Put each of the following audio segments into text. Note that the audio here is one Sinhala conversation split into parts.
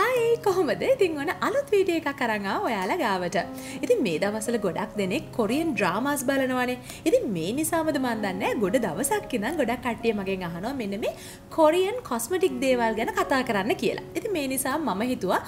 Hi, හයි කොහොමද? ඉතින් ඔන අලුත් වීඩිය එකක් කරඟා ඔයාලා ගාවට. ඉතින් මේ දවසල ගොඩක් දෙනෙක් කොරියන් ඩ්‍රාමස් බලනවානේ. ඉතින් මේ නිසාමද මන්දන්න ගොඩ දවසක් ඉඳන් ගොඩක් කට්ටිය මගෙන් අහනවා මෙන්න මේ කොරියන් කොස්මටික් දේවල් ගැන කතා කරන්න කියලා. ඉතින් මේ නිසා මම හිතුවා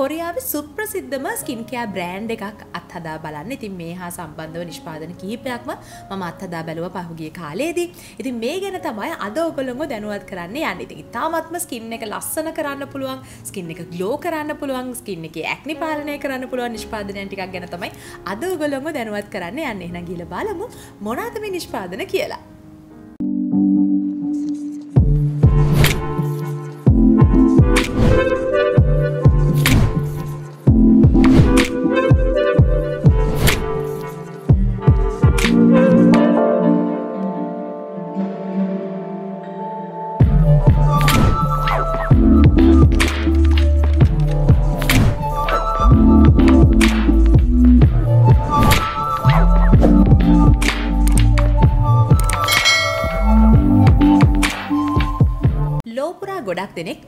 කොරියාව සුප්‍රසිද්ධම ස්කින්කයා බ්‍රෑන්් එකක් අත්හදා බලන්න. ඉතින් මේ හා සම්බන්ධව නිෂ්පාදන කීපයක්ම මම අත්හදා බැලුව පහුගිය කාලයේදී. ඉතින් මේ ගැන තමයි අද ඔගොළොම දැනුවත් කරන්න යන්න. ඉතින් ඉතාමත්ම ස්කින් එක ලස්සන කරන්න පුළුවන්. ස්කින් එක ගලෝ කරන්න පුළුවන් ස්කින්න එක ඇක්නි පාලනය කරන්න පුළුවන් නිෂ්පාදනයන් ටිකක් ගැන තමයි අද ගොළොම දැනුවත් කරන්න යන්න. එන ගිල බලමු මොනාතම නිෂ්පාදන කියලා.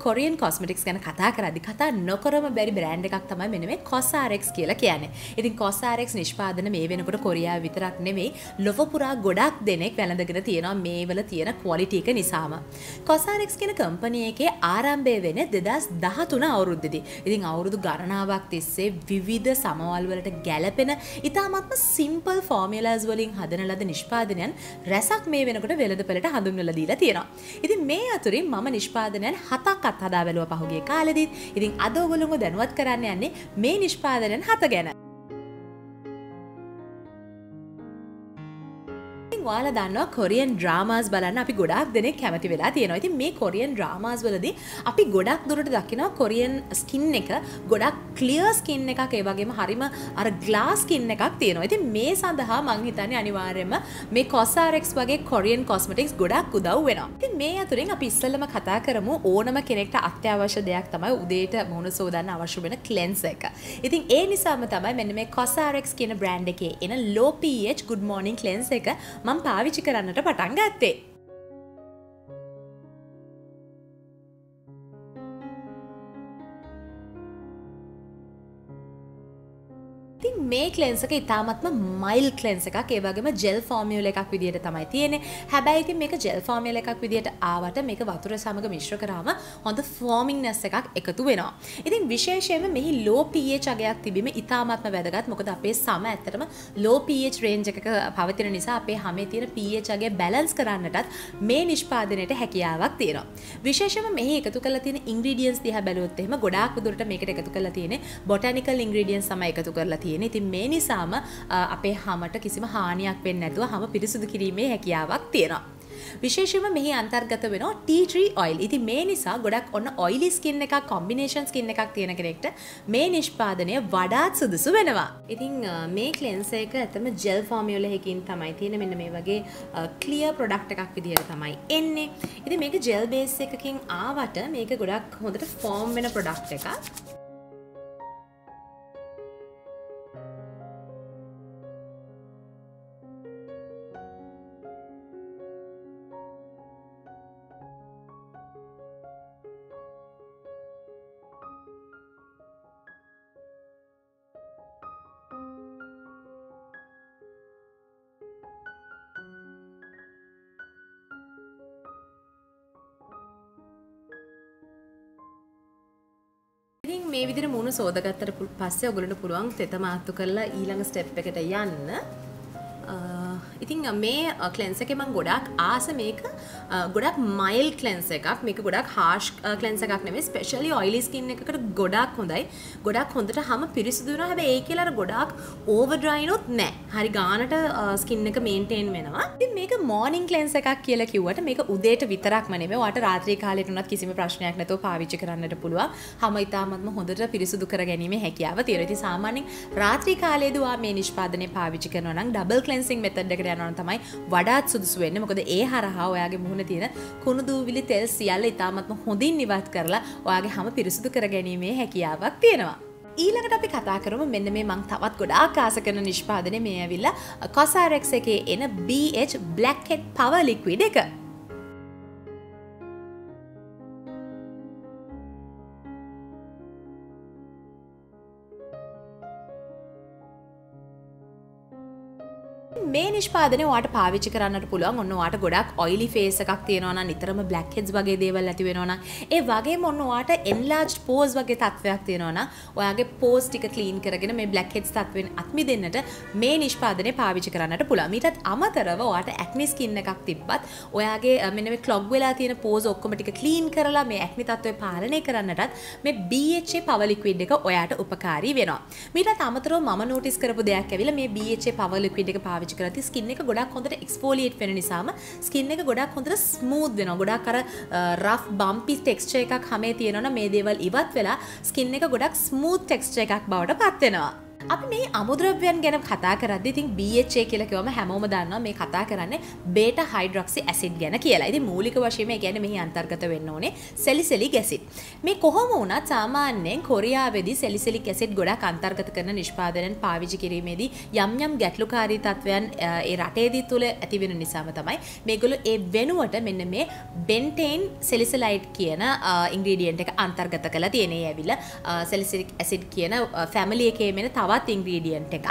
කොරියන් කොස්මටික්ස් ගැන කතා කරදි කතා නොකරම බැරි බ්‍රෑන්් එකක් තමයි මෙන මේ කොසාරෙක්ස් කියලා කියන්නේ. ඉතින් කොසාරෙක්ස් නිෂ්පාදන මේ වෙනකොට කොරියා විතරක් නෙවෙයි ලොවපුරා ගොඩක් දෙනෙක් වැළඳගෙන තියෙනවා මේවල තියෙන කොලිටික නිසාම. කොසාරෙක්ස් කියෙන කම්පනය එකේ ආරම්භය වෙන දෙදස් දහතුන අවුරුද්ධදි ඉතින් අවුරුදු ගණනාවක් තිස්සේ විවිධ සමවල්වලට ගැලපෙන ඉතාමත්ම සිම්පල් ෆෝමියලස් වලින් හදන ලද නිෂ්පාදනයන් රැසක් මේ වෙනකොට වෙළඳපලට හඳුන්වල දීලා තියෙනවා. ඉතින් මේ අතුරින් මම නිෂ්පාදනයන් හතක් අත්හදා බැලුව පහුගේ කාලෙදිත් ඉතින් අදෝගොළුම දැනුවත් කරන්න යන්නේ මේ නිෂ්පාදනයන් හත ගැන. වාල දන්නවා කොරියන් ඩ්‍රාමාස් බලන්න අපි ගොඩක් දෙනෙක් කැමති වෙලා තියෙනවා. ඉතින් මේ කොරියන් ඩ්‍රාමාස් වලදී අපි ගොඩක් දුරට දකිනවා කොරියන් ස්කින් එක. ගොඩක් ක්ලියර් ස්කින් එකක් ඒ වගේම හරිම අර ග්ලාස් ස්කින් එකක් තියෙනවා. ඉතින් මේ සඳහා මං හිතන්නේ අනිවාර්යයෙන්ම මේ කොසාරෙක්ස් වගේ කොරියන් කොස්මටික්ස් ගොඩක් උදව් වෙනවා. ඉතින් මේ අතුරින් අපි ඉස්සෙල්ලම කතා කරමු ඕනම කෙනෙක්ට අත්‍යවශ්‍ය දෙයක් තමයි උදේට මුහුණ සෝදන්න අවශ්‍ය වෙන ක්ලෙන්ස් එක. ඉතින් ඒ නිසාම තමයි මෙන්න මේ කොසාරෙක්ස් කියන බ්‍රෑන්ඩ් එකේ එන low pH good morning cleanse එක මම පාවිච්චි කරන්නට පටන් ගත්තේ. මේ ක්ලෙන්සක ඉතාමත්ම මයිල් ක්ලෙන්ස එකක් ඒවගේම ජෙල් ෆෝමියල එකක් විදිට තමයි තියෙන හැබැයි ඉතින් මේක ජෙල් ෆෝමියල එකක් විදිට ආවට මේක වතුර සමඟ මිශ්‍ර කරාම හොඳ ෆෝමිං නැස් එකක් එකතු වෙනවා. ඉතින් විශේෂයම මෙහි ලෝ පH අගයක් තිබීම ඉතාමත්ම වැදගත් මොකද අපේ සම ඇත්තටම ලෝ පH රේන්ජ එකක පවතින නිසා අපේ හමේ තියෙන පH අගේ බැලන්ස් කරන්නටත් මේ නිෂ්පාදනයට හැකියාවක් තියෙනවා. විශේෂම මෙහි එකතු කළ තියෙන ඉංග්‍රීඩියන්ස් දිහා බැලුවොත් එහෙම ගොඩාක් දුරට මේකට එකතු කරලා තියෙන බොටැනිකල් ඉංග්‍රීඩියන්ස් තමයි එකතු කරලා තියෙන්නේ. තියෙන ඉතින් මේ නිසාම අපේ හමට කිසිම හානියක් වෙන්නේ නැතුව හම පිරිසුදු කිරීමේ හැකියාවක් තියෙනවා. විශේෂම මෙහි අන්තර්ගත වෙන ටීට්‍රී ඔයිල්. ඉති මේ නිසා ගොඩක් ඔන්න ඔයිලි ස්කින් එකක් කොම්බිනේෂන් ස්කින් එකක් තියෙන කෙනෙක්ට මේ නිෂ්පාදනය වඩාත් සුදුසු වෙනවා. ඉතින් මේ කලෙන්ස එක ඇතම ජෙල් ෆෝමියෝල හැකින් තමයි තියෙන මෙන්න මේ වගේ කලිය ප්‍රොඩක්් එකක් විදිහට තමයි එන්නේ. ඉති මේක ජෙල් බේස් එකකින් ආවට මේක ගොඩක් හොඳට ෆෝම් වෙන ප්‍රොඩක්් එකක්. මේ විදිර මුණු සෝදගත්තට පස්සේ ඔගලට පුළුවන් තෙතමාත්තු කරලා ඊළඟ ස්ටෙප් එකට යන්න. ඉතින් මේ කලෙන්ස එක මං ගොඩක් ආස මේක ගොඩක් මයිල් කලෙන්ස එකක්. මේක ගොඩක් හාෂ් කලෙන්ස එකක් නෙමේ ස්පෙශලි ඔයිලි ස්කින් එකට ගොඩක් හොඳයි. ගොඩක් හොඳට හම පිරිසිදුන හැබ ඒ කියලර ගොඩක් ඕවඩ්‍රයිනොත් නෑ. හරි ගානට ස්කින්න එක මේන්ටේන් වෙනවා. මේක මෝනිින් කලෙන්ස එකක් කියල කිවට මේක උදේට විතරක් මනේ වට රාත්‍රී කාලෙටනත් කිසිම ප්‍රශ්නයක් නැතව පාවිච්චි කරන්නට පුළුව හම ඉතාමත්ම හොඳට පිරිසුදු කර ගැනීම හැකියාව තිරති සාමානෙන් රාත්‍රී කාලේදවා මේ නිෂ්පාදනය පාවිච්චි කරනනම් ඩබල් කලෙන්සිං මෙතඩ්කට යනවන තමයි වඩාත් සුදුසු වෙන්න. මොකද ඒ හරහා ඔයාගේ මුහුණ තියෙන කුණු දූවිලි තෙල් සියල්ල ඉතාමත්ම හොඳින් නිවත් කරලා ඔයාගේ හම පිරිසුදු කර ගැනීමේ හැකියාවක් තියෙනවා. ඊළඟට අපි කතා කරම මෙන්න මේ මං තවත් ගොඩා කාස කරන නිෂ්පාදනය මේ ඇවිල්ලා කොසාරෙක්ස එකේ එන BH Blackhead Power Liquid එක. මේ නිෂ්පාදනය වාට පාවිච්චි කරන්නට පුළුවන්. ඔන්න වාට ගොඩක් ඔයිලි ෆේස එකක් තියෙනවා නිතරම බ්ලක් හෙඩ්ස් වගේ දේවල් ඇති වෙනවා ඒ වගේ මොන්න වාට එන්ලාජ් පෝස් වගේ තත්වයක් තියෙනවා ඔයාගේ පෝස් ටික ක්ලීන් කරගෙන මේ බ්ලක් හෙඩ්ස් තත්වෙන් අත්මි දෙන්නට මේ නිෂ්පාදනය පාවිච්චි කරන්නට පුළුවන්. මීටත් අමතරව වාට ඇක්නි ස්කින්න එකක් තිබ්බත් ඔයාගේ මෙන්න ක්ලොග් වෙලා තියෙන පෝස් ඔක්කොම ටික ක්ලීන් කරලා මේ ඇක්නි තත්වය පාලනය කරන්නටත් මේ BHA පවලික්විඩ් එක ඔයාට උපකාරී වෙනවා. මීටත් අමතරව මම නෝටිස් කරපු දෙයක් ඇවිල්ලා මේ BHA පවලික්විඩ් එක පාවිච්චි කරති ස්කින්න එක ගොඩක් හොඳට එක්ස්පෝලියේට් වෙන නිසාම ස්කින්න එක ගොඩක් හොඳට ස්මූද් වෙනවා. ගොඩක් අර රෆ් බම්පි ටෙක්ස්චර් එකක් හැමේ තියෙනවා මේ දේවල් ඉවත් වෙලා ස්කින්න එක ගොඩක් ස්මූත් ටෙක්ස්චර් එකක් බවට පත් වෙනවා. අපි මේ අමුද්‍රව්‍යයන් ගැන කතා කරද්දි ඉතින් BHA කියලා කිව්වම හැමෝම දන්නවා මේ කතා කරන්නේ බේටා හයිඩ්‍රොක්සි ඇසිඩ් ගැන කියලා. ඉතින් මූලික වශයෙන්ම ඒ කියන්නේ මෙහි අන්තර්ගත වෙන්න ඕනේ සෙලිසෙලික් ඇසිඩ්. මේ කොහොම වුණත් සාමාන්‍යයෙන් කොරියාවේදී සෙලිසෙලික් ඇසිඩ් ගොඩක් අන්තර්ගත කරන නිෂ්පාදනයන් පාවිච්චි කිරීමේදී යම් යම් ගැටලුකාරී තත්වයන් ඒ රටේදී තුල ඇති වෙන නිසාම තමයි මේගොල්ලෝ ඒ වෙනුවට මෙන්න මේ බෙන්ටේන් සෙලිසලයිඩ් කියන ඉන්ග්‍රීඩියන්ට් එක අන්තර්ගත කරලා තියෙනේ ඇවිල්ලා සෙලිසෙලික් ඇසිඩ් කියන ෆැමිලි එකේ මෙන්න තව තවත් ඉන්ග්‍රීඩියන්ට් එකක්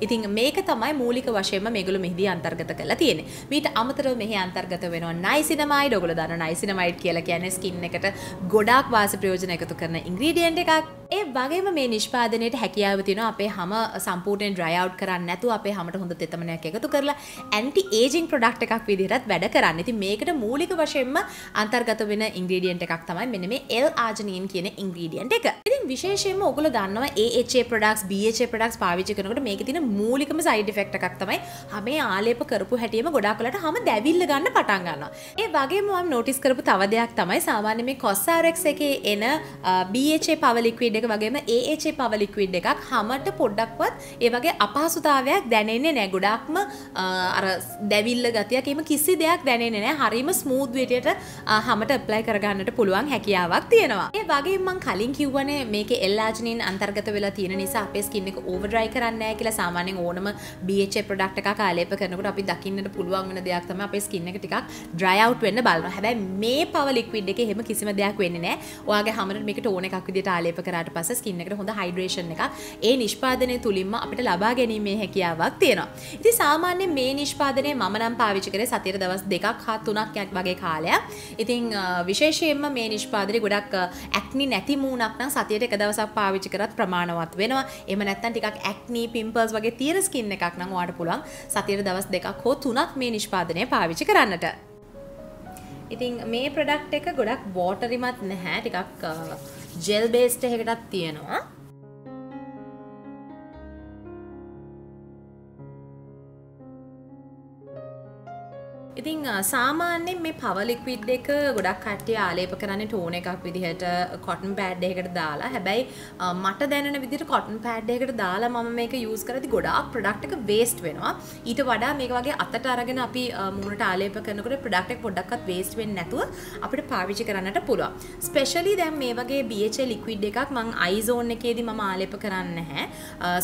ඉතින් මේක තමයි මූලික වශයෙන්ම මේගොල්ලෝ මෙහිදී අන්තර්ගත කරලා තියෙන්නේ. මීට අමතරව මෙහි අන්තර්ගත වෙනවා නයිසිනමයිඩ්. ඔයගොල්ලෝ දන්න නයිසිනමයිඩ් කියලා කියන්නේ ස්කින් එකට ගොඩාක් වාසි ප්‍රයෝජන එකතු කරන ඉන්ග්‍රීඩියන්ට් එකක්. ඒ වගේම මේ නිෂ්පාදනයට හැකියාව තියෙනවා අපේ හැම සම්පූර්ණයෙන් ඩ්‍රයි අවුට් කරන්නේ නැතුව අපේ හැමට හොඳ තෙතමනයක් එකතු කරලා ඇන්ටි ඒජින් ප්‍රොඩක්ට් එකක් විදිහටත් වැඩ කරන්නේ. ඉතින් මේකට මූලික වශයෙන්ම අන්තර්ගත වෙන ඉන්ග්‍රීඩියන්ට් එකක් තමයි මෙන්න මේ L ආජනීන් කියන ඉන්ග්‍රීඩියන්ට් එක. ඉතින් විශේෂයෙන්ම ඔයගොල්ලෝ දන්නවා AHA products BHA BHA products පාවිච්චි කරනකොට මේක තියෙන මූලිකම සයිඩ් ඉෆෙක්ට් එකක් තමයි හැමේ ආලේප කරපු හැටියෙම ගොඩාක් වෙලාට හැම දැවිල්ල ගන්න පටන් ගන්නවා. ඒ වගේම මම නොටිස් කරපු තව දෙයක් තමයි සාමාන්‍ය මේ COSRX එකේ එන BHA power liquid එක වගේම AHA power liquid එකක් හැමට පොඩ්ඩක්වත් ඒ වගේ අපහසුතාවයක් දැනෙන්නේ නැහැ. ගොඩාක්ම අර දැවිල්ල ගතියක් එහෙම කිසි දෙයක් දැනෙන්නේ නැහැ. හරිම ස්මූත් විදියට හැමට ඇප්ලයි කරගන්නට පුළුවන් හැකියාවක් තියෙනවා. ඒ වගේම මම කලින් කිව්වනේ මේකේ එල්ලාජනින් අන්තර්ගත වෙලා තියෙන නිසා අපේ ස්කින් එක ඕවර්ඩ්‍රයි කරන්නේ නැහැ කියලා සාමාන්‍යයෙන් ඕනම BHA ප්‍රොඩක්ට් එකක් ආලේප කරනකොට අපි දකින්නට පුළුවන් වෙන දෙයක් තමයි අපේ ස්කින් එක ටිකක් dry out වෙන්න බලනවා. හැබැයි මේ power liquid එකේ එහෙම කිසිම දෙයක් වෙන්නේ නැහැ. ඔයාගේ හැමරට මේක ටෝන් එකක් විදිහට ආලේප කරාට පස්සේ ස්කින් එකට හොඳ හයිඩ්‍රේෂන් එකක් ඒ නිෂ්පාදනය තුලින්ම අපිට ලබා ගැනීමේ හැකියාවක් තියෙනවා. ඉතින් සාමාන්‍යයෙන් මේ නිෂ්පාදනය මම නම් පාවිච්චි කරේ සතියට දවස් දෙකක් හා තුනක් වගේ කාලයක්. ඉතින් විශේෂයෙන්ම මේ නිෂ්පාදනය ගොඩක් ඇක්නි නැති මූණක් නම් සතියට එක දවසක් පාවිච්චි කරත් ප්‍රමාණවත් වෙනවා. එහෙම නැත්නම් නැත්තම් ටිකක් ඇක්නී පිම්පල්ස් වගේ තියෙන ස්කින් එකක් නම් ඔයාලට පුළුවන් සතියට දවස් දෙකක් හෝ තුනක් මේ නිෂ්පාදනය පාවිච්චි කරන්නට. ඉතින් මේ ප්‍රොඩක්ට් එක ගොඩක් වෝටරිමත් නැහැ ටිකක් ජෙල් බේස්ඩ් එකකටත් තියෙනවා. ඉතින් සාමාන්‍යයෙන් මේ පවර් ලික්විඩ් එක ගොඩක් කට්ටිය ආලේප කරන්නේ ටෝන් එකක් විදිහට කොටන් පෑඩ් එකකට දාලා. හැබැයි මට දැනෙන විදිහට කොටන් පෑඩ් එකකට දාලා මම මේක යූස් කරද්දි ගොඩාක් ප්‍රොඩක්ට් එක වේස්ට් වෙනවා. ඊට වඩා මේක වගේ අතට අරගෙන අපි මූණට ආලේප කරනකොට ප්‍රොඩක්ට් එක පොඩ්ඩක්වත් වේස්ට් වෙන්නේ නැතුව අපිට පාවිච්චි කරන්නට පුළුවන්. ස්පෙෂලි දැන් මේ වගේ BHA ලික්විඩ් එකක් මම අයි zone එකේදී මම ආලේප කරන්නේ නැහැ.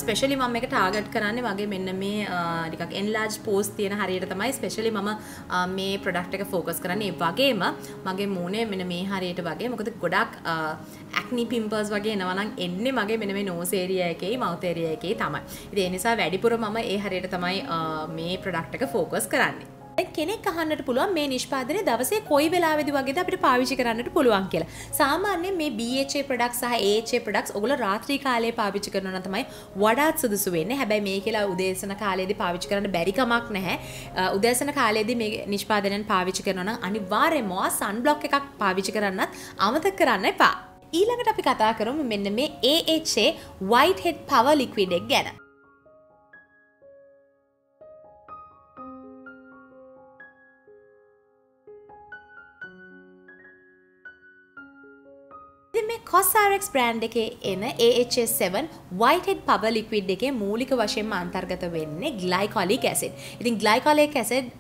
ස්පෙෂලි මම මේක ටාගට් කරන්නේ වගේ මෙන්න මේ ටිකක් enlarge pores තියෙන හරියට තමයි ස්පෙෂලි මම මේ ප්‍රොඩක්් එක ෆෝකස් කරන්නේ වගේම මගේ මූුණේ මෙන මේ හරියට වගේ. මොකද ගොඩක් ඇක්නි පිම්පර්ස් වගේ නවනන් එන්නේ මගේ මෙන මේ නෝසේරිය එකයි මවතේරිය එකයි තමයි. ඒ නිසා වැඩිපුර මම ඒ හරියට තමයි මේ ප්‍රොඩක්් එක ෆෝකස් කරන්නේ. කෙනෙක් අහන්නට පුළුවන් මේ නිෂ්පාදනය දවසේ කොයි වෙලාවෙදි වගේද අපිට පාවිච්චි කරන්නට පුළුවන් කියලා. සාමාන්‍යයෙන් මේ BHA products සහ AHA products ඔයගොල්ලෝ රාත්‍රී කාලයේ පාවිච්චි කරනවා නම් තමයි වඩාත් සුදුසු වෙන්නේ. හැබැයි මේ කියලා උදෑසන කාලයේදී පාවිච්චි කරන්න බැරි කමක් නැහැ. උදෑසන කාලයේදී මේ නිෂ්පාදනයන් පාවිච්චි කරනවා නම් අනිවාර්යයෙන්ම සන් බ්ලොක් එකක් පාවිච්චි කරන්නත් අමතක කරන්න එපා. ඊළඟට අපි කතා කරමු මෙන්න මේ AHA Whitehead Power Liquid එක ගැන. මේ කොස්RX බ්‍රන්් එකේ එන AHS7 Whitehead Power Liquid එකේ මූලික වශයෙන්ම අන්තර්ගත වෙන්නේ ග්ලයිකොලික් ඇසිඩ්. ඉතින් ග්ලයිකොලික් ඇසිඩ්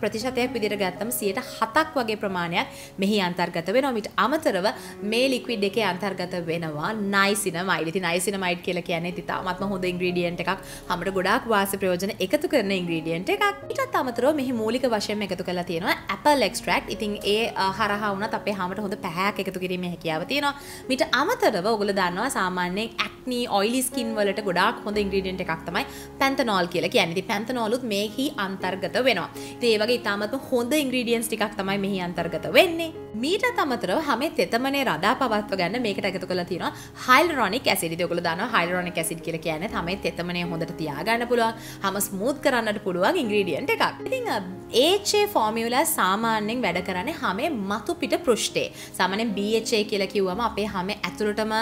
ප්‍රතිශතයක් විදිහට ගත්තම 7ක් වගේ ප්‍රමාණයක් මෙහි අන්තර්ගත වෙනවා. ඊට අමතරව මේ ලික්විඩ් එකේ අන්තර්ගත වෙනවා නයිසිනමයිඩ්. ඉතින් නයිසිනමයිඩ් කියලා කියන්නේ ඉතාමත්ම හොඳ ඉන්ග්‍රීඩියන්ට් එකක්. හැමර ගොඩාක් වාසි ප්‍රයෝජන එකතු කරන ඉන්ග්‍රීඩියන්ට් එකක්. ඊටත් අමතරව මෙහි මූලික වශයෙන්ම එකතු කරලා තියෙනවා ඇපල් එක්ස්ට්‍රැක්ට්. ඉතින් ඒ හරහා වුණත් අපේ හැමට හොඳ පැහැයක් එකතු කිරීමේ හැකියාව තියෙනවා. මිට අමතරව ඔගොල දන්නවා සාමාන්‍යයෙන් ඇක් ඇක්නී ඔයිලි ස්කින් වලට ගොඩක් හොඳ ඉන්ග්‍රීඩියන්ට් එකක් තමයි පැන්තනෝල් කියලා කියන්නේ. ඉතින් පැන්තනෝලුත් මේහි අන්තර්ගත වෙනවා. ඉතින් ඒ වගේ ඉතාමත්ම හොඳ ඉන්ග්‍රීඩියන්ට්ස් ටිකක් තමයි මෙහි අන්තර්ගත වෙන්නේ. මීට අමතරව හැම තෙතමනේ රදා පවත්ව ගන්න මේකට එකතු කරලා තියෙනවා හයිලරොනික් ඇසිඩ්. ඉතින් ඔයගොල්ලෝ දන්නවා හයිලරොනික් ඇසිඩ් කියලා කියන්නේ තමයි තෙතමනේ හොඳට තියාගන්න පුළුවන්, හැම ස්මූත් කරන්නට පුළුවන් ඉන්ග්‍රීඩියන්ට් එකක්. ඉතින් HA ෆෝමියුලා සාමාන්‍යයෙන් වැඩ කරන්නේ හැමේ මතු පිට පෘෂ්ඨේ. සාමාන්‍යයෙන් BHA කියලා කිව්වම අපේ හැම ඇතුළටම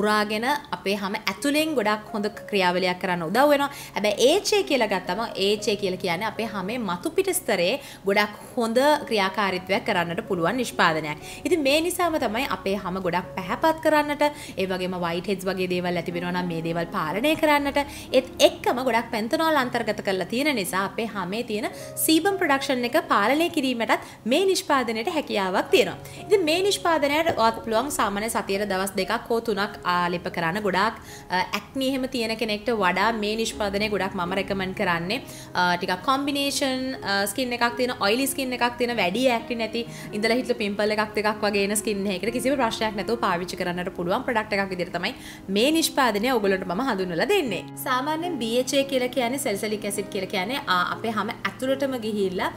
උරාගෙන අපේ හැම ඇතුලෙන් ගොඩක් හොඳ ක්‍රියාවලියක් කරන්න උදව් වෙනවා. හැබැයි HA කියලා ගත්තම HA කියලා කියන්නේ අපේ හැමේ මතු පිට ස්තරේ ගොඩක් හොඳ ක්‍රියාකාරීත්වයක් කරන්නට පුළුවන් නිෂ්පාදනයක්. ඉතින් මේ නිසාම තමයි අපේ හැම ගොඩක් පැහැපත් කරන්නට, ඒ වගේම white heads වගේ දේවල් ඇති වෙනවා නම් මේ දේවල් පාලනය කරන්නට, ඒත් එක්කම ගොඩක් පෙන්තනෝල් අන්තර්ගත කරලා තියෙන නිසා අපේ හැමේ තියෙන සීබම් ප්‍රොඩක්ෂන් එක පාලනය කිරීමටත් මේ නිෂ්පාදනයට හැකියාවක් තියෙනවා. ඉතින් මේ නිෂ්පාදනයට ඔත් පුළුවන් සාමාන්‍ය සතියට දවස් දෙකක් හෝ තුනක් ආලෙප කරන්න ගොඩාක් ඇක්නී එහෙම තියෙන කෙනෙක්ට වඩා මේ නිෂ්පාදනය ගොඩක් මම රෙකමන්ඩ් කරන්නේ ටිකක් කොම්බිනේෂන් ස්කින් එකක් තියෙන ඔයිලි ස්කින් එකක් තියෙන වැඩි ඇක්ටි නැති ඉඳලා හිටලා පිම්පල් එකක් දෙකක් වගේ එන ස්කින් එකකට කිසිම ප්‍රශ්නයක් නැතුව පාවිච්චි කරන්නට පුළුවන් ප්‍රොඩක්ට් එකක් විදිහට තමයි මේ නිෂ්පාදනය ඔයගොල්ලන්ට මම හඳුන්වලා දෙන්නේ. සාමාන්‍යයෙන් BHA කියලා කියන්නේ සැලිසිලික් ඇසිඩ් කියලා කියන්නේ අපේ හැම ඇතුළටම ගිහිල්ලා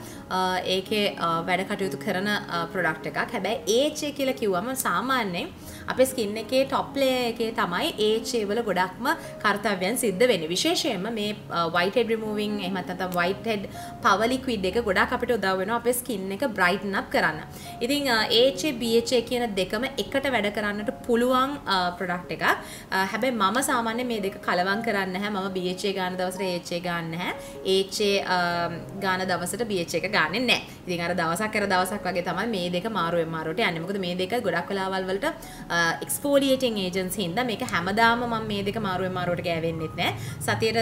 ඒකේ වැඩ කටයුතු කරන ප්‍රොඩක්ට් එකක්. හැබැයි AHA කියලා කිව්වම සාමාන්‍යයෙන් අපේ ස්කින් එකේ ටොප් ලේයර් එකේ තමයි AHA වල ගොඩක්ම කර්තව්‍යයන් සිද්ධ වෙන්නේ. විශේෂයෙන්ම මේ white head removing එහෙම නැත්නම් white head power liquid එක ගොඩක් අපිට උදව් වෙනවා අපේ ස්කින් එක brighten up කරන්න. ඉතින් AHA BHA කියන දෙකම එකට වැඩ කරන්නට පුළුවන් ප්‍රොඩක්ට් එකක්. හැබැයි මම සාමාන්‍යයෙන් මේ දෙක කලවම් කරන්නේ නැහැ. මම BHA ගන්න දවසට AHA ගන්න නැහැ. AHA ගාන දවසට BHA එක ගන්නෙ නැහැ. ඉතින් අර දවසක් කර දවසක් වගේ තමයි මේ දෙක මාරුවෙන් මාරුවට යන්නේ. මොකද මේ දෙක ගොඩක් වෙලාවල් වලට එක්ස්ෆෝලියේටිං ඒජන්ස් හින්දා මේක හැමදාම මම මේ දෙක මාරුවෙන් මාරුවට ගෑවෙන්නෙත් නෑ. සතියට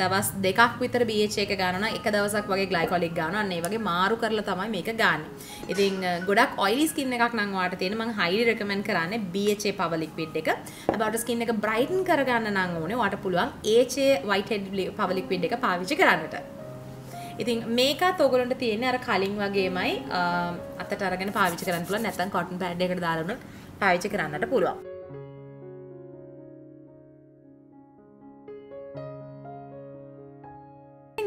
දවස් දෙකක් විතර BHA එක ගන්නවා නම් එක දවසක් වගේ ග්ලයිකොලික් ගන්නවා. අන්න ඒ වගේ මාරු කරලා තමයි මේක ගන්න. ඉතින් ගොඩක් ඔයිලි ස්කින් එකක් නම් ඔයාලට තියෙන මම highly recommend කරන්නේ BHA power liquid එක. හැබැයි ස්කින් එක brighten කරගන්න නම් ඕනේ ඔයාලට පුළුවන් AHA whitehead power liquid එක පාවිච්චි කරන්නට. ඉතින් මේකත් ඔයගොල්ලන්ට තියෙන්නේ අර කලින් වගේමයි අතට අරගෙන පාවිච්චි කරන්න පුළුවන් නැත්නම් cotton pad එකකට දාලා උනත් පාවිච්චි කරන්නට පුළුවන්.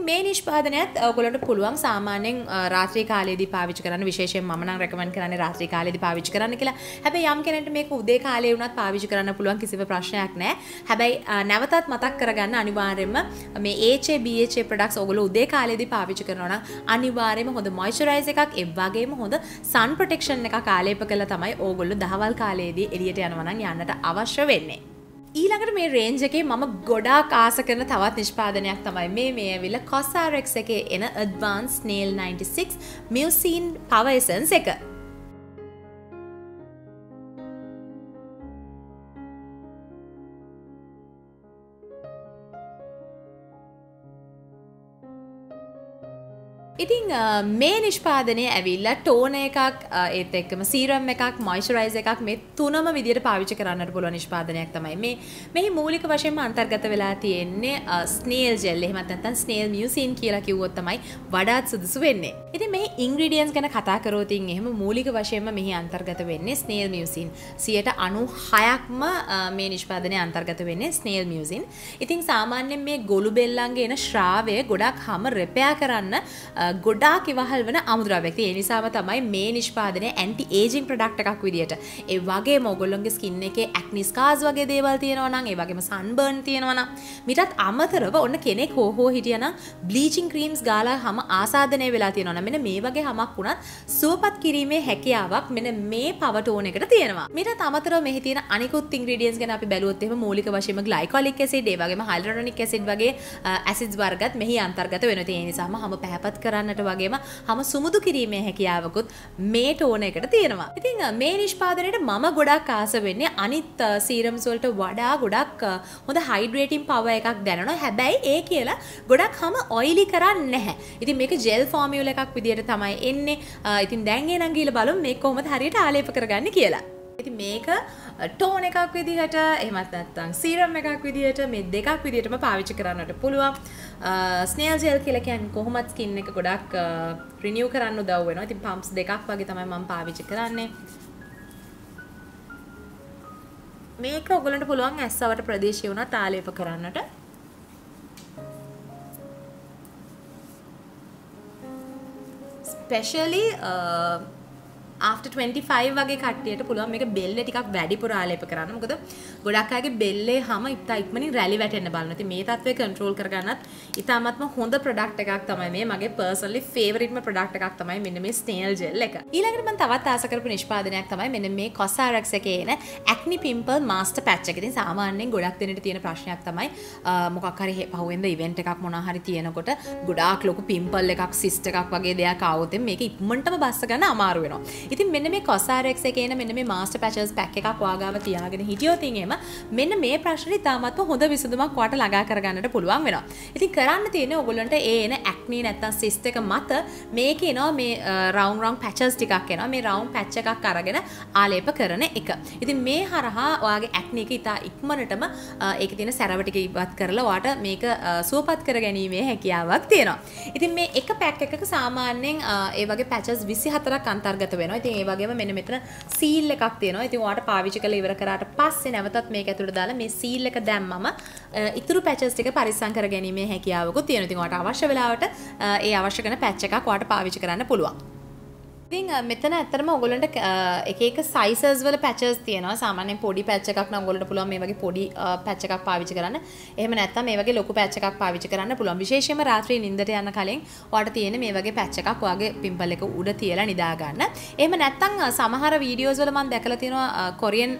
මේ නිෂ්පාදනයත් ඔයගොල්ලන්ට පුළුවන් සාමාන්‍යයෙන් රාත්‍රී කාලයේදී පාවිච්චි කරන්න විශේෂයෙන් මම නම් රෙකමන්ඩ් කරන්නේ රාත්‍රී කාලයේදී පාවිච්චි කරන්න කියලා. හැබැයි යම් කෙනෙක්ට මේක උදේ කාලේ වුණත් පාවිච්චි කරන්න පුළුවන් කිසිම ප්‍රශ්නයක් නැහැ. හැබැයි නැවතත් මතක් කරගන්න අනිවාර්යයෙන්ම මේ HA BHA products ඔයගොල්ලෝ උදේ කාලේදී පාවිච්චි කරනවා නම් අනිවාර්යයෙන්ම හොඳ මොයිස්චරයිස් එකක් ඒ වගේම හොඳ sun protection එකක් ආලේප කළා තමයි ඕගොල්ලෝ දහවල් කාලයේදී එළියට යනවා නම් යන්නට අවශ්‍ය වෙන්නේ. ඊළඟට මේ රේන්ජ් එකේ මම ගොඩාක් ආස කරන තවත් නිෂ්පාදනයක් තමයි මේ මේ ඇවිල්ලා COSRX එකේ එන Advanced Nail 96 Mucin Power Essence එක. ඉතිං මේ නිෂ්පාදනය ඇවිල්ලා ටෝන එකක් ඒත් එක්කම සීරම් එකක් මොයිස්චරයිස් එකක් මේ තුනම විදිහට පාවිච්චි කරන්නට පුළුවන් නිෂ්පාදනයක් තමයි මේ මෙහි මූලික වශයෙන්ම අන්තර්ගත වෙලා තියෙන්නේ ස්නේල් ජෙල් එහෙම නැත්නම් ස්නේල් මියුසින් කියලා කිව්වොත් තමයි වඩාත් සුදුසු වෙන්නේ. ඉතින් මේ ඉන්ග්‍රීඩියන්ට්ස් ගැන කතා කරොත් එහෙම මූලික වශයෙන්ම මෙහි අන්තර්ගත වෙන්නේ ස්නේල් මියුසින් 96%ක්ම මේ නිෂ්පාදනයේ අන්තර්ගත වෙන්නේ ස්නේල් මියුසින්. ඉතින් සාමාන්‍යයෙන් මේ ගොළු බෙල්ලන්ගේ එන ශ්‍රාවය ගොඩක් හැම රෙපෙයා කරන්න ගොඩාක් ඉවහල් වන අමුද්‍රව්‍යයක්. ඒ නිසාම තමයි මේ නිෂ්පාදනය ඇන්ටි ඒජින් ප්‍රොඩක්ට් එකක් විදියට. ඒ වගේම ඔයගොල්ලෝගේ ස්කින් එකේ ඇක්නි ස්කාර්ස් වගේ දේවල් තියෙනවා නම් ඒ වගේම සන්බර්න් තියෙනවා නම් මිටත් අමතරව ඔන්න කෙනෙක් හෝ හෝ හිටියනම් බ්ලීචින් ක්‍රීම්ස් ගාලා හැම ආසාදනය වෙලා තියෙනවා නම් මෙන්න මේ වගේ හැමක් වුණත් සුවපත් කිරීමේ හැකියාවක් මෙන්න මේ පවර් ටෝන් එකට තියෙනවා. මිටත් අමතරව මෙහි තියෙන අනිකුත් ඉන්ග්‍රීඩියන්ට්ස් ගැන අපි බැලුවොත් එහෙම මූලික වශයෙන්ම ග්ලයිකොලික් ඇසිඩ් ඒ වගේම හයිලුරොනික් ඇසිඩ් වගේ ඇසිඩ්ස් වර්ගත් මෙහි අන්තර්ගත වෙනවා. ඒ නිසාම හැම පැහැපත් කර කරන්නට වගේම හම සුමුදු කිරීමේ හැකියාවකුත් මේ ටෝන එකට තියෙනවා. ඉතින් මේ නිෂ්පාදනයට මම ගොඩක් ආස වෙන්නේ අනිත් සීරම්ස් වලට වඩා ගොඩක් හොඳ හයිඩ්‍රේටින් පව එකක් දැනනවා. හැබැයි ඒ කියලා ගොඩක් හම ඔයිලි කරන්නේ නැහැ. ඉතින් මේක ජෙල් ෆෝමියුල එකක් විදියට තමයි එන්නේ. ඉතින් දැන් එනං ගිහලා බලමු මේක කොහොමද හරියට ආලේප කරගන්නේ කියලා. ඉතින් මේක ටෝන එකක් විදිහට එහෙමත් නැත්නම් සීරම් එකක් විදිහට මේ දෙකක් විදිහටම පාවිච්චි කරන්නට පුළුවන්. ස්නේල් ජෙල් කියලා කියන්නේ කොහොමත් ස්කින් එක ගොඩක් රිනිව් කරන්න උදව් වෙනවා. ඉතින් පම්ප්ස් දෙකක් වගේ තමයි මම පාවිච්චි කරන්නේ. මේක ඔගලන්ට පුළුවන් ඇස්සවට ප්‍රදේශය වුණා තාලේප කරන්නට especially uh, after 25 වගේ කට්ටියට පුළුවන් මේක බෙල්ල ටිකක් වැඩිපුර ආලේප කරන්න. මොකද ගොඩක් අයගේ බෙල්ලේ හැම ඉතා ඉක්මනින් රැලි වැටෙන්න බලනවා. ඉතින් මේ තත්ත්වය කන්ට්‍රෝල් කරගන්නත් ඉතාමත්ම හොඳ ප්‍රොඩක්ට් එකක් තමයි මේ. මගේ පර්සනලි ෆේවරිට්ම ප්‍රොඩක්ට් එකක් තමයි මෙන්න මේ ස්නේල් ජෙල් එක. ඊළඟට මම තවත් ආස කරපු නිෂ්පාදනයක් තමයි මෙන්න මේ කොසාරක්ස් එකේ එන ඇක්නි පිම්පල් මාස්ටර් පැච් එක. ඉතින් සාමාන්‍යයෙන් ගොඩක් දෙනෙට තියෙන ප්‍රශ්නයක් තමයි මොකක් හරි පහුවෙන්ද ඉවෙන්ට් එකක් මොනවා හරි තියෙනකොට ගොඩාක් ලොකු පිම්පල් එකක් සිස්ට් එකක් වගේ දෙයක් ආවොත් මේක ඉක්මනටම බස්ස ගන්න අමාරු වෙනවා. ඉතින් මෙන්න මේ කොසාරෙක්ස් එකේ එන මෙන්න මේ මාස්ටර් පැචස් පැක් එකක් වාගාව තියාගෙන හිටියොත් එහෙම මෙන්න මේ ප්‍රශ්නේ තාමත්ම හොඳ විසඳුමක් ඔයාලට ළඟා කරගන්නට පුළුවන් වෙනවා. ඉතින් කරන්න තියෙන්නේ ඔයගොල්ලන්ට ඒ එන ඇක්නි නැත්තම් සිස්ට් එක මත මේකේ එනවා මේ රවුන්ඩ් රවුන්ඩ් පැචස් ටිකක් එනවා. මේ රවුන්ඩ් පැච් එකක් අරගෙන ආලේප කරන එක. ඉතින් මේ හරහා ඔයාගේ ඇක්නි එක ඉතා ඉක්මනටම ඒකේ තියෙන සැරව ටික ඉවත් කරලා ඔයාට මේක සුවපත් කර ගැනීමේ හැකියාවක් තියෙනවා. ඉතින් මේ එක පැක් එකක සාමාන්‍යයෙන් ඒ වගේ පැචස් 24ක් අන්තර්ගත වෙනවා. ඉතින් ඒ වගේම මෙන්න මෙතන සීල් එකක් තියෙනවා. ඉතින් ඔයාලට පාවිච්චි කරලා ඉවර කරාට පස්සේ නැවතත් මේක ඇතුළට දාලා මේ සීල් එක දැම්මම ඉතුරු පැචස් ටික පරිස්සම් කර ගැනීමේ හැකියාවකුත් තියෙනවා. ඉතින් ඔයාලට අවශ්‍ය වෙලාවට ඒ අවශ්‍ය කරන පැච් එකක් ඔයාලට පාවිච්චි කරන්න පුළුවන්. ඉතින් මෙතන ඇත්තටම ඔයගොල්ලන්ට එක එක සයිසස් වල පැචස් තියෙනවා. සාමාන්‍යයෙන් පොඩි පැච් එකක් නම් ඔයගොල්ලන්ට පුළුවන් මේ වගේ පොඩි පැච් එකක් පාවිච්චි කරන්න. එහෙම නැත්නම් මේ වගේ ලොකු පැච් එකක් පාවිච්චි කරන්න පුළුවන්. විශේෂයෙන්ම රාත්‍රියේ නිින්දට යන කලින් ඔයාලට තියෙන මේ වගේ පැච් එකක් ඔයාගේ පිම්පල් එක උඩ තියලා නිදා ගන්න. එහෙම නැත්නම් සමහර වීඩියෝස් වල මම දැකලා තියෙනවා කොරියන්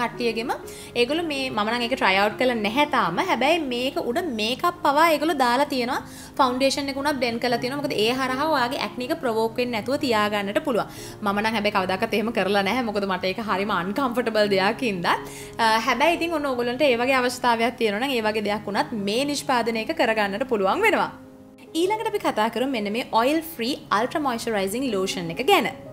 කට්ටියගෙම ඒගොල්ලෝ මේ මම නම් ඒක try out කරලා නැහැ තාම. හැබැයි මේක උඩ මේකප් පවා ඒගොල්ලෝ දාලා තියෙනවා. ෆවුන්ඩේෂන් එක උනත් බ්ලෙන්ඩ් කරලා තියෙනවා. මොකද ඒ හරහා ඔයාගේ ඇක්නි එක ප්‍රොවෝක් වෙන්නේ නැතුව තියාගන්නට කරන්නට පුළුවන්. මම නම් හැබැයි කවදාකවත් එහෙම කරලා නැහැ. මොකද මට ඒක හරිම අන්කම්ෆර්ටබල් දෙයක් හින්දා. හැබැයි ඉතින් ඔන්න ඕගොල්ලන්ට ඒ වගේ අවශ්‍යතාවයක් තියෙනවා නම් ඒ වගේ දෙයක් වුණත් මේ නිෂ්පාදනයක කරගන්නට පුළුවන් වෙනවා. ඊළඟට අපි කතා කරමු මෙන්න මේ oil free ultra moisturizing lotion එක ගැන.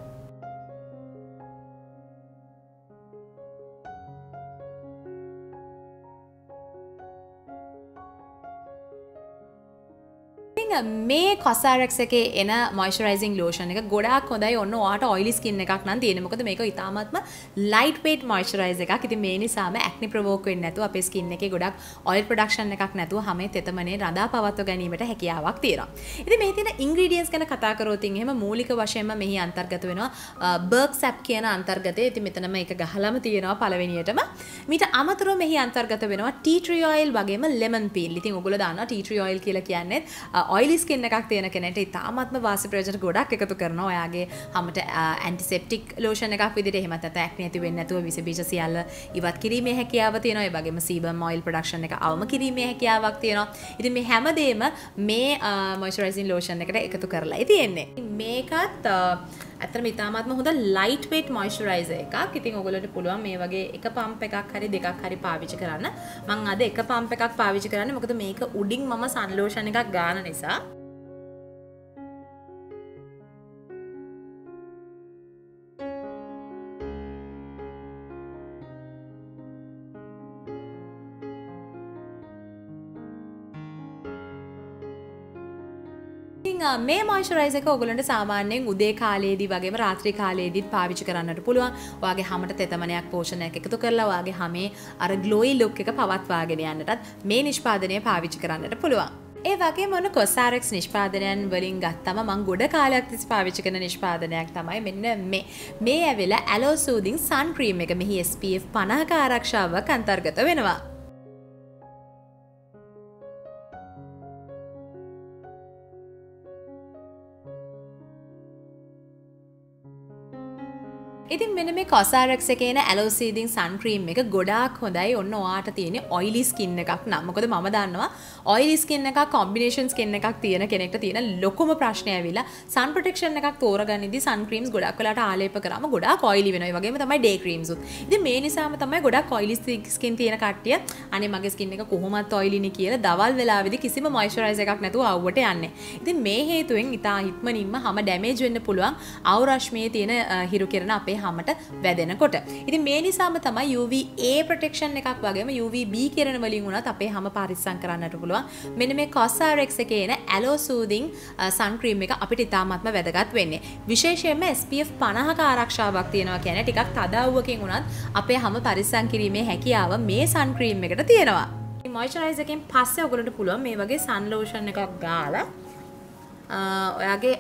මේ කොසාරක්ස් එකේ එන මොයිස්චරයිසිං ලෝෂන් එක ගොඩාක් හොඳයි. ඔන්න ඔයාට ඔයිලි ස්කින් එකක් නම් තියෙන මොකද මේක ඉතාමත්ම ලයිට් වේට් මොයිස්චරයිස් එකක්. ඉතින් මේ නිසාම ඇක්නි ප්‍රොවෝක් වෙන්නේ නැතුව අපේ ස්කින් එකේ ගොඩක් ඔයිල් ප්‍රොඩක්ෂන් එකක් නැතුව හැමේ තෙතමනේ රඳා පවත්ව ගැනීමට හැකියාවක් තියෙනවා. ඉතින් මේ තියෙන ඉන්ග්‍රීඩියන්ස් ගැන කතා කරොත් එහෙම මූලික වශයෙන්ම මෙහි අන්තර්ගත වෙනවා බර්ක්ස් ඇප් කියන අන්තර්ගතය. ඉතින් මෙතන මේක ගහලම තියෙනවා පළවෙනියටම. මීට අමතරව මෙහි අන්තර්ගත වෙනවා ටී ට්‍රී ඔයිල් වගේම ලෙමන් පීල් ඉතින් ඔයගොල්ලෝ දන්නවා ටී ට්‍රී ඔයිල් කියලා කියන්නේ ඔයිලි ස්කින් එකක් තියෙන කෙනෙට ඉතාමත්ම වාසි ප්‍රයෝජන ගොඩක් එකතු කරනවා ඔයාගේ හමට ඇන්ටිසෙප්ටික් ලෝෂන් එකක් විදිහට එහෙමත් නැත්නම් ඇක්නි ඇති වෙන්නේ නැතුව විස බීජ සියල්ල ඉවත් කිරීමේ හැකියාව තියෙනවා ඒ වගේම සීබම් ඔයිල් ප්‍රොඩක්ෂන් එක අවම කිරීමේ හැකියාවක් තියෙනවා ඉතින් මේ හැමදේම මේ මොයිස්චරයිසින් ලෝෂන් එකට එකතු කරලායි තියෙන්නේ මේකත් ඇත්තටම ඉතාමත්ම හොඳ ලයිට් වේට් මොයිස්චරයිසර් එකක්. ඉතින් ඔයගොල්ලන්ට පුළුවන් මේ වගේ එක පම්ප් එකක් හරි දෙකක් හරි පාවිච්චි කරන්න. මම අද එක පම්ප් එකක් පාවිච්චි කරන්නේ මොකද මේක උඩින් මම සන් ලෝෂන් එකක් ගාන නිසා. මේ මොයිස්චරයිසර් එක ඔයගලන්ට සාමාන්‍යයෙන් උදේ කාලයේදී වගේම රාත්‍රී කාලයේදීත් පාවිච්චි කරන්නට පුළුවන්. ඔයාගේ හමට තෙතමනයක් පෝෂණයක් එකතු කරලා ඔයාගේ හමේ අර ග්ලෝයි ලුක් එක පවත්වාගෙන යන්නටත් මේ නිෂ්පාදනය පාවිච්චි කරන්නට පුළුවන්. ඒ වගේ මොන කොස්සාරෙක්ස් නිෂ්පාදනයන් වලින් ගත්තම මං ගොඩ කාලයක් තිස් පාවිච්චි කරන නිෂ්පාදනයක් තමයි මෙන්න මේ මේ ඇවිලා ඇලෝසූදින් සන් ක්‍රීම් එක මෙහි SPF 50ක ආරක්ෂාවක් අන්තර්ගත වෙනවා. ඉතින් මෙන්න මේ කොසාරක්ස් එකේ එන ඇලෝසීදින් සන්ක්‍රීම් එක ගොඩාක් හොඳයි. ඔන්න ඔයාට තියෙන ඔයිලි ස්කින් එකක් නම්. මොකද මම දන්නවා ඔයිලි ස්කින් එකක් කොම්බිනේෂන් ස්කින් එකක් තියෙන කෙනෙක්ට තියෙන ලොකුම ප්‍රශ්නය ඇවිල්ලා සන් ප්‍රොටෙක්ෂන් එකක් තෝරගනිද්දි සන් ක්‍රීම්ස් ගොඩක් වෙලාට ආලේප කරාම ගොඩාක් ඔයිලි වෙනවා. ඒ වගේම තමයි ඩේ ක්‍රීම්ස් උත්. ඉතින් මේ නිසාම තමයි ගොඩක් ඔයිලි ස්කින් තියෙන කට්ටිය අනේ මගේ ස්කින් එක කොහොමත් ඔයිලිනේ කියලා දවල් වෙලාවෙදි කිසිම මොයිස්චරයිසර් එකක් නැතුව අවුවට යන්නේ. ඉතින් මේ හේතුවෙන් ඉතා හික්මනින්ම හැම ඩැමේජ් වෙන්න පුළුවන්. අවු රශ්මියේ තියෙන හිරු කිරණ අපේ හමට වැදෙනකොට. ඉතින් මේ නිසාම තමයි UVA ප්‍රොටෙක්ෂන් එකක් වගේම UVB කිරණ වලින් උනත් අපේ හැම පරිස්සම් කරන්නට පුළුවන්. මෙන්න මේ COSRX එකේ එන ඇලෝ සූදින් සන් ක්‍රීම් එක අපිට ඉතාමත්ම වැදගත් වෙන්නේ. විශේෂයෙන්ම SPF 50ක ආරක්ෂාවක් තියෙනවා කියන්නේ ටිකක් තදවුවකින් උනත් අපේ හැම පරිස්සම් කිරීමේ හැකියාව මේ සන් ක්‍රීම් එකට තියෙනවා. මොයිස්චරයිසර් එකෙන් පස්සේ ඔයගොල්ලන්ට පුළුවන් මේ වගේ සන් ලෝෂන් එකක් ගාලා uh, ඔයාගේ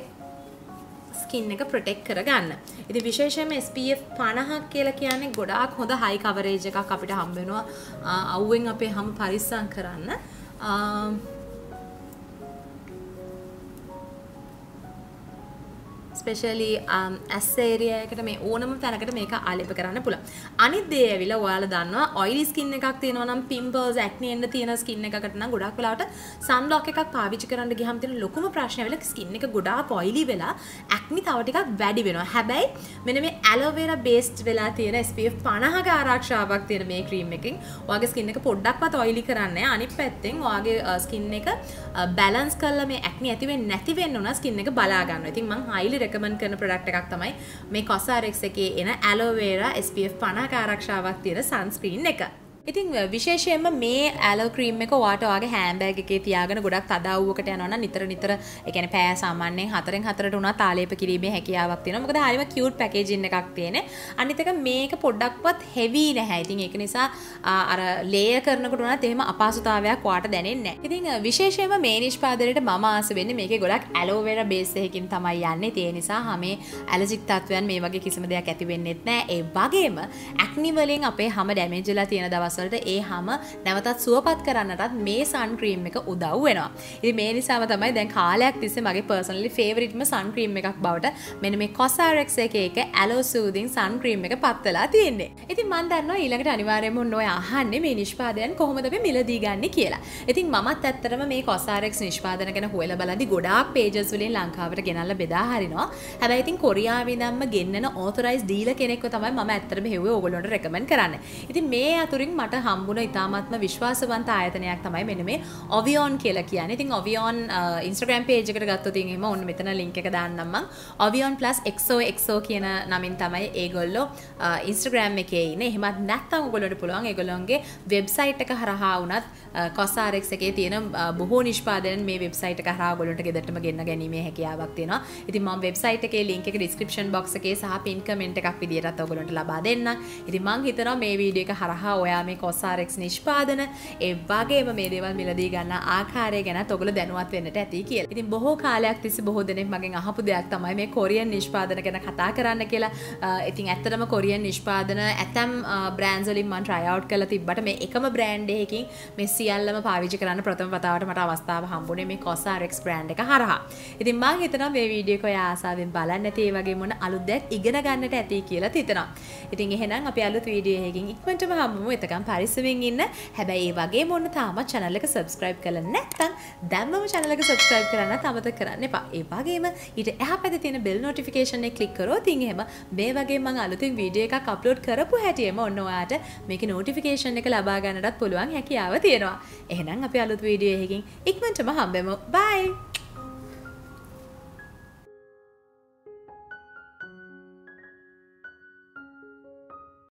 ස්කින් එක ප්‍රොටෙක්් කරගන්න. ඉති විශේෂම SPF පණහක් කියලා කියන්නේ ගොඩාක් හොඳ හයි කවරේජ එකක් අපිට හම්බෙනවා අව්වෙන් අපේ හම පරිස්සං කරන්න. ස්පෙශලි ඇස්සේරියයකට um, මේ ඕනම තැනකට මේක ආලෙප කරන්න පුළ අනිත් දේ ඇවිලා ඔයාලා දන්නවා ඔයිලි ස්කින් එකක් තියෙනවා නම් පිම්පල්ස් ඇක්නි එන්න තියෙන ස්කින් එකකට නම් ගොඩක් වෙලාවට සන්බ්ලොක් එකක් පාවිච්චි කරන්න ගියහම තියෙන ලොකුම ප්‍රශ්නය වෙලා ස්කින් එක ගොඩාක් ඔයිලි වෙලා ඇක්නි තව ටිකක් වැඩි වෙනවා. හැබැයි මෙන්න මේ ඇලෝවේරා බේස්ඩ් වෙලා තියෙන SPF 50ක ආරක්ෂාවක් තියෙන මේ ක්‍රීම් එකෙන් ඔයාගේ ස්කින් එක පොඩ්ඩක්වත් ඔයිලි කරන්නේ අනිත් පැත්තෙන් ඔයාගේ ස්කින් uh, එක බැලන්ස් uh, කරලා මේ ඇක්නි ඇති වෙන්නේ නැති වෙන්න උනා ස්කින් එක බලා ගන්නවා. ඉතින් මම highly රෙකමන්ඩ් කරන ප්‍රොඩක්ට් එකක් තමයි මේ කොසාරෙක්ස් එකේ එන ඇලෝවේරා SPF 50 ආරක්ෂාවක් තියෙන සන්ස්ක්‍රීන් එක. ඉතින් විශේෂයෙන්ම මේ ඇලෝ ක්‍රීම් එක ඔයාට ඔයාගේ හෑම්බෑග් එකේ තියාගෙන ගොඩක් තදවුවකට යනවා නම් නිතර නිතර ඒ කියන්නේ පෑ සාමාන්‍යයෙන් 4න් 4ට උනා තාලේප කිරීමේ හැකියාවක් තියෙනවා. මොකද හරිම කියුට් පැකේජින් එකක් තියෙන්නේ. අනිත් එක මේක පොඩ්ඩක්වත් හෙවි නැහැ. ඉතින් ඒක නිසා අර ලේයර් කරනකොට උනත් එහෙම අපහසුතාවයක් ඔයාට දැනෙන්නේ නැහැ. ඉතින් විශේෂයෙන්ම මේ නිෂ්පාදනයේට මම ආස වෙන්නේ මේකේ ගොඩක් ඇලෝවෙරා බේස් එකකින් තමයි යන්නේ. ඒ නිසා හැමේ ඇලර්ජික් තත්වයන් මේ වගේ කිසිම දෙයක් ඇති වෙන්නේත් නැහැ. ඒ වගේම ඇක්නි වලින් අපේ හැම ඩැමේජ් වෙලා තියෙන දවස් දවස්වලට ඒ හම නැවතත් සුවපත් කරන්නටත් මේ සන් ක්‍රීම් එක උදව් වෙනවා. ඉතින් මේ නිසාම තමයි දැන් කාලයක් තිස්සේ මගේ පර්සනලි ෆේවරිට්ම සන් ක්‍රීම් එකක් බවට මෙන්න මේ COSRX එකේ එක ඇලෝ සූදින් සන් ක්‍රීම් එක පත් වෙලා තියෙන්නේ. ඉතින් මම දන්නවා ඊළඟට අනිවාර්යයෙන්ම ඔන්න ඔය අහන්නේ මේ නිෂ්පාදනයන් කොහොමද අපි මිලදී ගන්නේ කියලා. ඉතින් මමත් ඇත්තටම මේ COSRX නිෂ්පාදන ගැන හොයලා බලද්දි ගොඩාක් pages වලින් ලංකාවට ගෙනල්ලා බෙදා හරිනවා. හැබැයි ඉතින් කොරියාවේ ඉඳන්ම ගෙන්නන authorized dealer කෙනෙක්ව තමයි මම ඇත්තටම හෙව්වේ ඕගොල්ලන්ට recommend කරන්නේ. ඉතින් මේ අතුරින් මට හම්බුණ ඉතාමත්ම විශ්වාසවන්ත ආයතනයක් තමයි මෙන්න මේ ඔවියෝන් කියලා කියන්නේ. ඉතින් ඔවියෝන් Instagram page එකට ගත්තොත් එහෙම ඔන්න මෙතන link එක දාන්නම් මම. ඔවියෝන් XOXO කියන නමින් තමයි ඒගොල්ලෝ Instagram එකේ ඉන්නේ. එහෙමත් නැත්නම් ඔයගොල්ලන්ට පුළුවන් ඒගොල්ලොන්ගේ website එක හරහා වුණත් කොසාරෙක්ස් එකේ තියෙන බොහෝ නිෂ්පාදනයන් මේ වෙබ්සයිට් එක හරහා ඔයගොල්ලන්ට ගෙදරටම ගෙන්න ගැනීමේ හැකියාවක් තියෙනවා. ඉතින් මම වෙබ්සයිට් එකේ link එක description box එකේ සහ pin comment එකක් විදියටත් ඔයගොල්ලන්ට ලබා දෙන්න. ඉතින් මම හිතනවා මේ වීඩියෝ එක හරහා ඔයා මේ කොසාරෙක්ස් නිෂ්පාදන ඒ වගේම මේ දේවල් මිලදී ගන්න ආකාරය ගැන ඔගොල්ලෝ දැනුවත් වෙන්නට ඇති කියලා. ඉතින් බොහෝ කාලයක් තිස්සේ බොහෝ දෙනෙක් මගෙන් අහපු දෙයක් තමයි මේ කොරියන් නිෂ්පාදන ගැන කතා කරන්න කියලා. ඉතින් ඇත්තටම කොරියන් නිෂ්පාදන ඇතම් බ්‍රෑන්ඩ්ස් වලින් මම try out කරලා තිබ්බට මේ එකම බ්‍රෑන්ඩ් එකකින් මේ සියල්ලම පාවිච්චි කරන්න ප්‍රථම වතාවට මට අවස්ථාව හම්බුනේ මේ COSRX බ්‍රෑන්ඩ් එක හරහා. ඉතින් මම හිතනවා මේ වීඩියෝ එක ඔය ආසාවෙන් බලන්න නැති ඒ වගේ මොන අලුත් දෙයක් ඉගෙන ගන්නට ඇති කියලා හිතනවා. ඉතින් එහෙනම් අපි අලුත් වීඩියෝ එකකින් ඉක්මනටම හම්බුමු. එතකන් පරිස්සමෙන් ඉන්න. හැබැයි ඒ වගේ මොන්න තාමත් channel එක subscribe කරලා නැත්නම් දැම්මම channel එක subscribe කරන්න අමතක කරන්න එපා. ඒ වගේම ඊට එහා පැත්තේ තියෙන bell notification එක click කරොත් ඉතින් එහෙම මේ වගේ මම අලුතින් වීඩියෝ එකක් upload කරපු හැටියෙම ඔන්න ඔයාට මේකේ notification එක ලබා ගන්නටත් පුළුවන් හැකියාව තියෙනවා. එහෙනම් අපි අලුත් වීඩියෝ එකකින් ඉක්මනටම හම්බෙමු. bye